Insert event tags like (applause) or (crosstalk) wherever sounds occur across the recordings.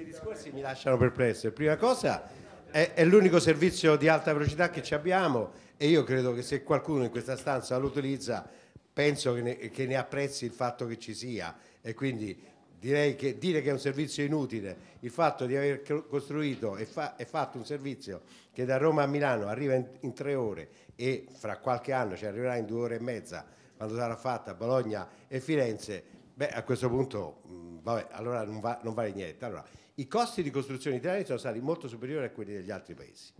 Questi discorsi mi lasciano perplesso. Prima cosa è, è l'unico servizio di alta velocità che ci abbiamo e io credo che se qualcuno in questa stanza lo utilizza penso che ne, che ne apprezzi il fatto che ci sia e quindi direi che dire che è un servizio inutile, il fatto di aver costruito e, fa, e fatto un servizio che da Roma a Milano arriva in, in, tre ore e fra qualche anno ci arriverà in due ore e mezza quando sarà fatta Bologna e Firenze, beh a questo punto mh, vabbè, allora non, va, non vale niente. Allora, i costi di costruzione italiani sono stati molto superiori a quelli degli altri paesi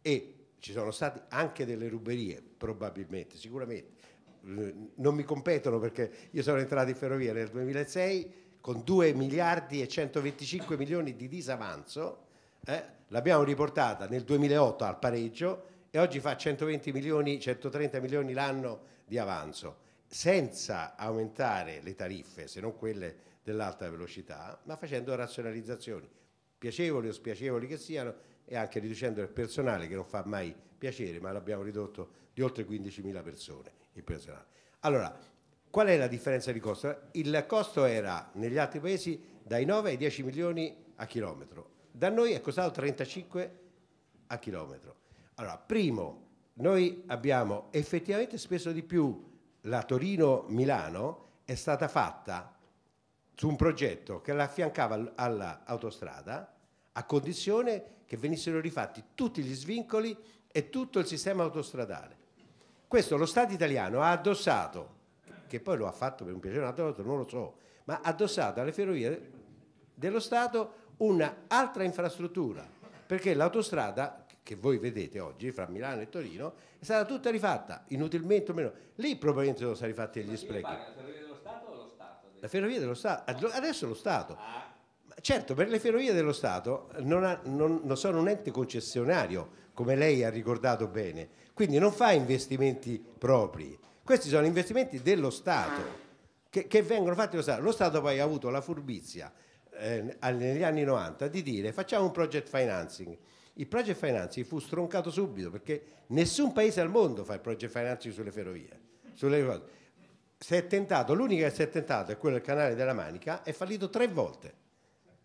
e ci sono state anche delle ruberie, probabilmente, sicuramente. Non mi competono perché io sono entrato in ferrovia nel 2006 con 2 miliardi e 125 milioni di disavanzo, eh, l'abbiamo riportata nel 2008 al pareggio e oggi fa 120 milioni, 130 milioni l'anno di avanzo, senza aumentare le tariffe, se non quelle dell'alta velocità, ma facendo razionalizzazioni, piacevoli o spiacevoli che siano, e anche riducendo il personale che non fa mai piacere, ma l'abbiamo ridotto di oltre 15.000 persone il personale. Allora, qual è la differenza di costo? Il costo era negli altri paesi dai 9 ai 10 milioni a chilometro, da noi è costato 35 a chilometro. Allora, primo, noi abbiamo effettivamente speso di più la Torino-Milano è stata fatta su un progetto che la affiancava all'autostrada a condizione che venissero rifatti tutti gli svincoli e tutto il sistema autostradale. Questo lo Stato italiano ha addossato, che poi lo ha fatto per un piacere, un altro non lo so, ma ha addossato alle ferrovie dello Stato un'altra infrastruttura, perché l'autostrada che voi vedete oggi fra Milano e Torino è stata tutta rifatta, inutilmente o meno. Lì probabilmente sono stati fatti gli sprechi. La ferrovia dello Stato o lo Stato? La ferrovia dello Stato, adesso lo Stato. Ah Certo, per le ferrovie dello Stato non, ha, non, non, sono un ente concessionario, come lei ha ricordato bene, quindi non fa investimenti propri. Questi sono investimenti dello Stato che, che vengono fatti dallo Stato. Lo Stato poi ha avuto la furbizia eh, negli anni 90 di dire facciamo un project financing. Il project financing fu stroncato subito perché nessun paese al mondo fa il project financing sulle ferrovie. Sulle... Si è tentato, l'unica che si è tentato è quello del canale della Manica, è fallito tre volte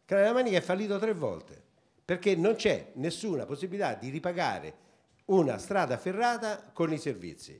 Canale della Manica è fallito tre volte perché non c'è nessuna possibilità di ripagare una strada ferrata con i servizi.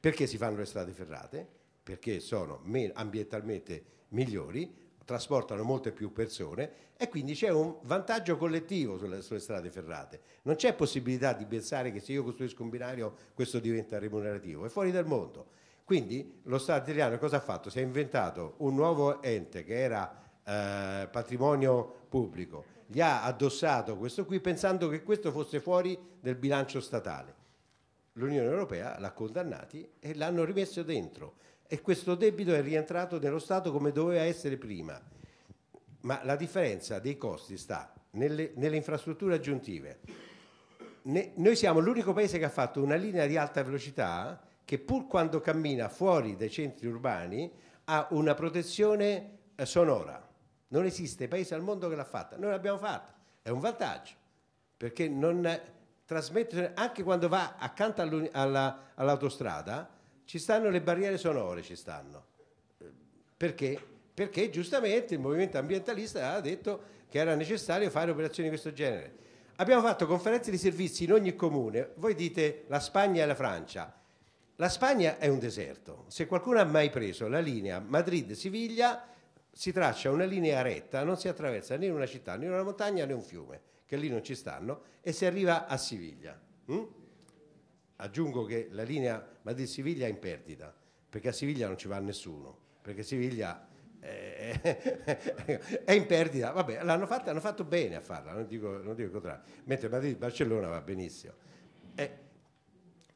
Perché si fanno le strade ferrate? Perché sono ambientalmente migliori, trasportano molte più persone e quindi c'è un vantaggio collettivo sulle, sulle, strade ferrate. Non c'è possibilità di pensare che se io costruisco un binario questo diventa remunerativo, è fuori dal mondo. Quindi lo Stato italiano cosa ha fatto? Si è inventato un nuovo ente che era eh, patrimonio pubblico, gli ha addossato questo qui pensando che questo fosse fuori del bilancio statale. L'Unione Europea l'ha condannati e l'hanno rimesso dentro e questo debito è rientrato nello Stato come doveva essere prima. Ma la differenza dei costi sta nelle, nelle infrastrutture aggiuntive. Ne, noi siamo l'unico paese che ha fatto una linea di alta velocità che pur quando cammina fuori dai centri urbani ha una protezione eh, sonora non esiste paese al mondo che l'ha fatta, noi l'abbiamo fatta, è un vantaggio, perché non trasmette, anche quando va accanto alla, all'autostrada, ci stanno le barriere sonore, ci stanno. Perché? Perché giustamente il movimento ambientalista ha detto che era necessario fare operazioni di questo genere. Abbiamo fatto conferenze di servizi in ogni comune, voi dite la Spagna e la Francia. La Spagna è un deserto, se qualcuno ha mai preso la linea Madrid-Siviglia si traccia una linea retta, non si attraversa né una città, né una montagna, né un fiume, che lì non ci stanno, e si arriva a Siviglia. Mm? Aggiungo che la linea Madrid-Siviglia è in perdita, perché a Siviglia non ci va nessuno, perché Siviglia è, (laughs) è in perdita. Vabbè, l'hanno fatta, hanno fatto bene a farla, non dico, non dico il contrario, mentre Madrid-Barcellona va benissimo. E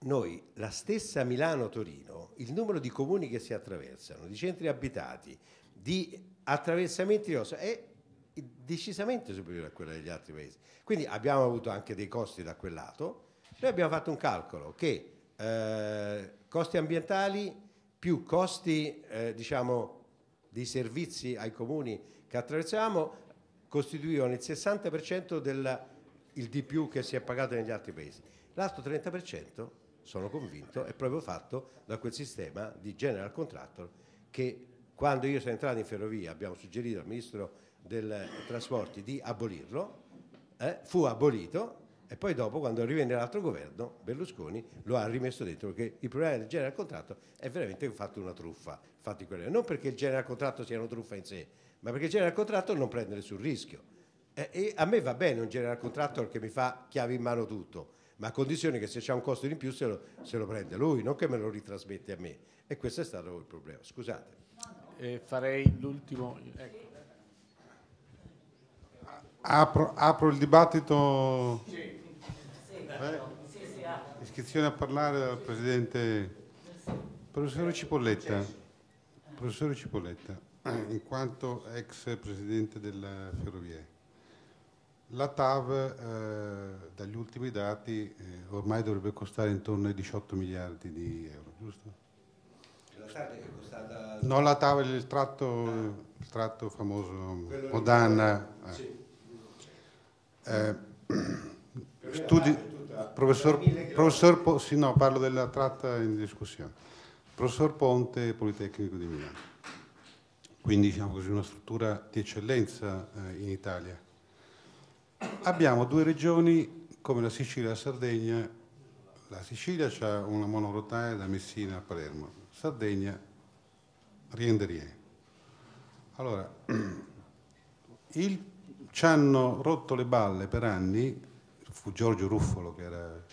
noi, la stessa Milano-Torino, il numero di comuni che si attraversano, di centri abitati, di attraversamenti è decisamente superiore a quella degli altri paesi. Quindi abbiamo avuto anche dei costi da quel lato. Noi abbiamo fatto un calcolo che eh, costi ambientali più costi eh, diciamo, dei servizi ai comuni che attraversiamo costituivano il 60% del il di più che si è pagato negli altri paesi. L'altro 30% sono convinto è proprio fatto da quel sistema di general contractor che quando io sono entrato in ferrovia abbiamo suggerito al ministro del trasporti di abolirlo, eh, fu abolito e poi dopo quando rivenne l'altro governo Berlusconi lo ha rimesso dentro perché il problema del general contratto è veramente fatto una truffa, quelli. non perché il general contratto sia una truffa in sé, ma perché il general contratto non prende nessun rischio. Eh, e a me va bene un general contractor che mi fa chiavi in mano tutto, ma a condizione che se c'è un costo in più se lo, se lo prende lui, non che me lo ritrasmette a me. E questo è stato il problema. Scusate. Eh, farei l'ultimo. Ecco. Apro, apro, il dibattito. Sì. Eh? Iscrizione a parlare dal Presidente. Professore Cipolletta. Professore Cipolletta, in quanto ex Presidente della Ferrovie. La TAV, eh, dagli ultimi dati, eh, ormai dovrebbe costare intorno ai 18 miliardi di euro, giusto? La TAV è costata... No, la TAV è il tratto, ah. il tratto famoso Modanna. Eh. Sì. Eh, (clears throat) studi, professor, professor, sì, no, parlo della tratta in discussione. Professor Ponte, Politecnico di Milano. Quindi diciamo così una struttura di eccellenza eh, in Italia Abbiamo due regioni come la Sicilia e la Sardegna. La Sicilia ha una monorotaia da Messina a Palermo, Sardegna rien rien. Allora, (clears throat) il, ci hanno rotto le balle per anni, fu Giorgio Ruffolo che era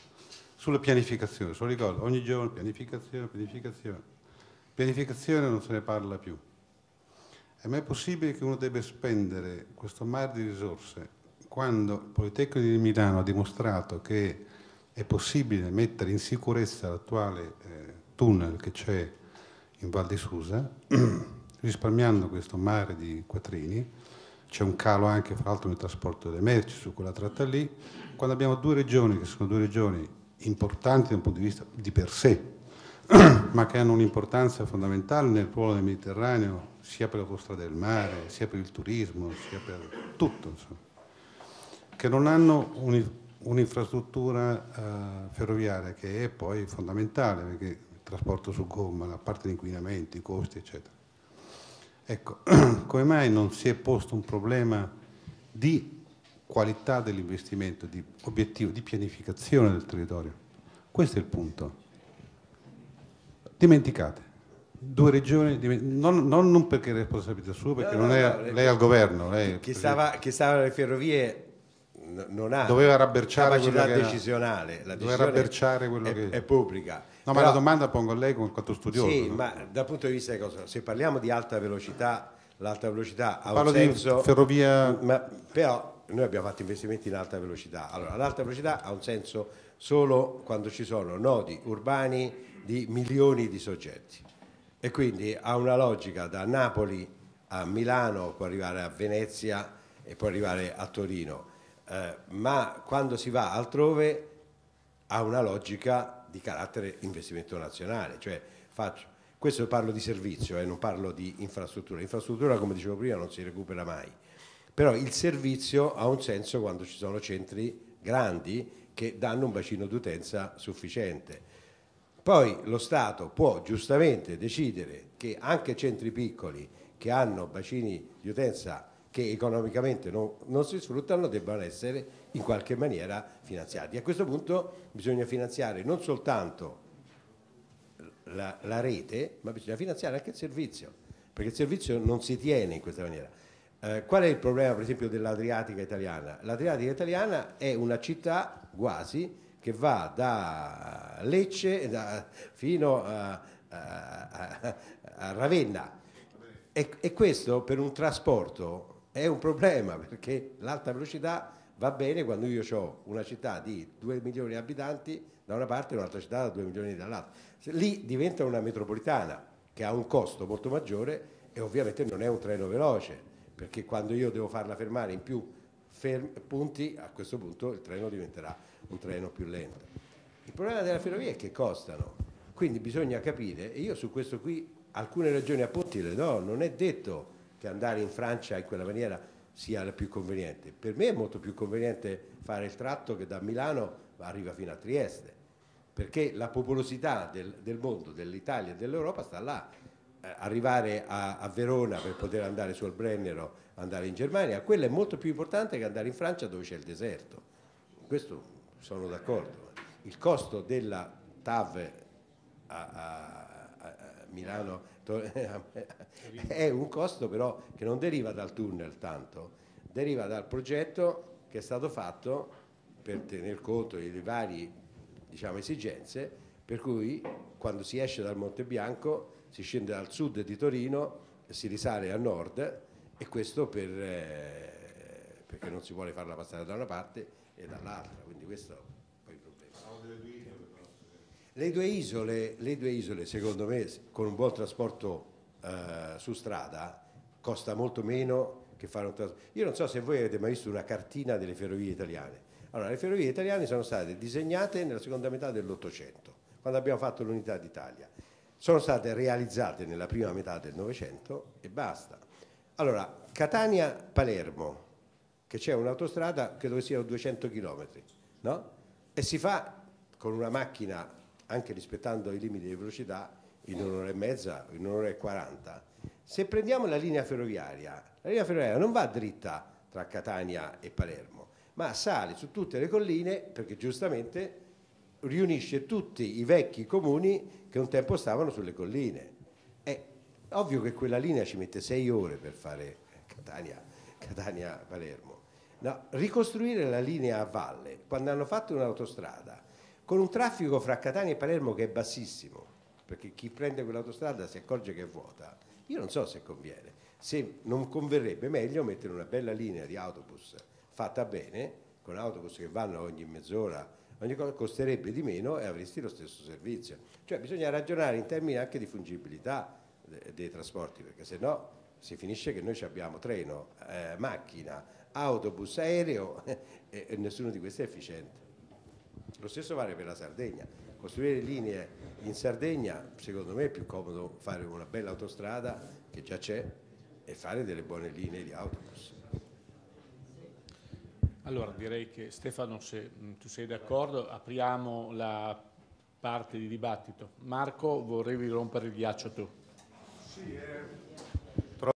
sulla pianificazione, se lo ricordo, ogni giorno pianificazione, pianificazione. Pianificazione non se ne parla più. È mai possibile che uno debba spendere questo mare di risorse quando il Politecnico di Milano ha dimostrato che è possibile mettere in sicurezza l'attuale eh, tunnel che c'è in Val di Susa, (clears throat) risparmiando questo mare di quattrini, c'è un calo anche fra l'altro nel trasporto delle merci su quella tratta lì, quando abbiamo due regioni che sono due regioni importanti dal punto di vista di per sé, (clears throat) ma che hanno un'importanza fondamentale nel ruolo del Mediterraneo, sia per l'autostrada del mare, sia per il turismo, sia per tutto. Insomma che non hanno un'infrastruttura uh, ferroviaria che è poi fondamentale perché il trasporto su gomma, la parte di inquinamento, i costi, eccetera. Ecco, (clears throat) come mai non si è posto un problema di qualità dell'investimento, di obiettivo, di pianificazione del territorio? Questo è il punto. Dimenticate. Due regioni, non, non perché è responsabilità sua, perché no, non è no, lei al governo. Lei chi, stava, chi stava alle ferrovie non ha doveva rabberciare capacità decisionale, la doveva rabberciare quello è, che è pubblica. No, Però, ma la domanda pongo a lei come quanto studioso. Sì, no? ma dal punto di vista di cosa? Se parliamo di alta velocità, l'alta velocità ha Parlo un senso... di ferrovia... Ma, però noi abbiamo fatto investimenti in alta velocità. Allora, l'alta velocità ha un senso solo quando ci sono nodi urbani di milioni di soggetti. E quindi ha una logica da Napoli a Milano, può arrivare a Venezia e può arrivare a Torino eh, ma quando si va altrove ha una logica di carattere investimento nazionale, cioè faccio, questo parlo di servizio, eh, non parlo di infrastruttura, l'infrastruttura come dicevo prima non si recupera mai, però il servizio ha un senso quando ci sono centri grandi che danno un bacino d'utenza sufficiente. Poi lo Stato può giustamente decidere che anche centri piccoli che hanno bacini di utenza che economicamente non, non, si sfruttano debbano essere in qualche maniera finanziati. A questo punto bisogna finanziare non soltanto la, la, rete, ma bisogna finanziare anche il servizio, perché il servizio non si tiene in questa maniera. Eh, qual è il problema per esempio dell'Adriatica italiana? L'Adriatica italiana è una città quasi che va da Lecce da, fino a, a, a, a Ravenna e, e questo per un trasporto è un problema perché l'alta velocità va bene quando io ho una città di 2 milioni di abitanti da una parte e un'altra città da 2 milioni dall'altra. Lì diventa una metropolitana che ha un costo molto maggiore e ovviamente non è un treno veloce perché quando io devo farla fermare in più punti a questo punto il treno diventerà un treno più lento. Il problema della ferrovia è che costano, quindi bisogna capire e io su questo qui alcune ragioni appunti le do, non è detto che andare in Francia in quella maniera sia la più conveniente. Per me è molto più conveniente fare il tratto che da Milano arriva fino a Trieste, perché la popolosità del, del mondo, dell'Italia e dell'Europa sta là. eh, arrivare a, a Verona per poter andare sul Brennero, andare in Germania, quello è molto più importante che andare in Francia dove c'è il deserto. Questo sono d'accordo. Il costo della TAV a, a- Milano (laughs) è un costo però che non deriva dal tunnel tanto, deriva dal progetto che è stato fatto per tener conto delle varie diciamo, esigenze, per cui quando si esce dal Monte Bianco si scende dal sud di Torino e si risale a nord e questo per, eh, perché non si vuole farla passare da una parte e dall'altra, quindi questo è poi il problema. Le due isole, le due isole secondo me, con un buon trasporto eh, su strada, costa molto meno che fare un trasporto. Io non so se voi avete mai visto una cartina delle ferrovie italiane. Allora, le ferrovie italiane sono state disegnate nella seconda metà dell'Ottocento, quando abbiamo fatto l'unità d'Italia. Sono state realizzate nella prima metà del Novecento e basta. Allora, Catania-Palermo, che c'è un'autostrada che dove siano 200 km, no? E si fa con una macchina, anche rispettando i limiti di velocità, in un'ora e mezza, in un'ora e quaranta. Se prendiamo la linea ferroviaria, la linea ferroviaria non va dritta tra Catania e Palermo, ma sale su tutte le colline perché giustamente riunisce tutti i vecchi comuni che un tempo stavano sulle colline. È ovvio che quella linea ci mette sei ore per fare Catania, Catania-Palermo. No, ricostruire la linea a valle, quando hanno fatto un'autostrada, con un traffico fra Catania e Palermo che è bassissimo, perché chi prende quell'autostrada si accorge che è vuota, io non so se conviene. Se non converrebbe meglio mettere una bella linea di autobus fatta bene, con autobus che vanno ogni mezz'ora, ogni cosa costerebbe di meno e avresti lo stesso servizio. Cioè bisogna ragionare in termini anche di fungibilità de- dei trasporti, perché se no si finisce che noi abbiamo treno, eh, macchina, autobus, aereo (laughs) e, e nessuno di questi è efficiente. Lo stesso vale per la Sardegna. Costruire linee in Sardegna, secondo me, è più comodo fare una bella autostrada che già c'è e fare delle buone linee di autobus. Allora direi che Stefano, se mh, tu sei d'accordo, apriamo la parte di dibattito. Marco, vorrevi rompere il ghiaccio tu? Sì, eh,